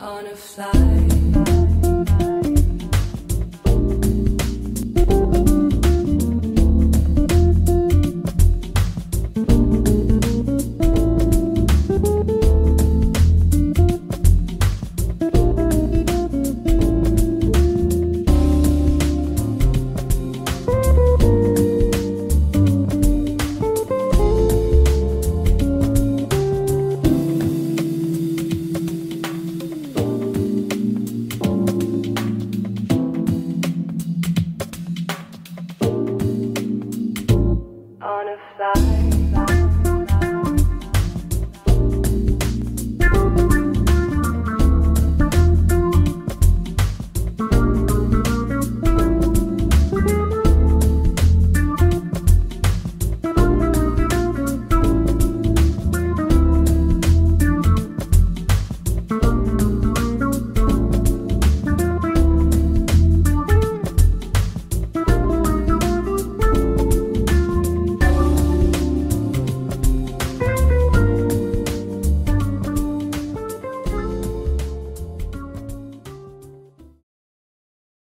on a flight. butterfly.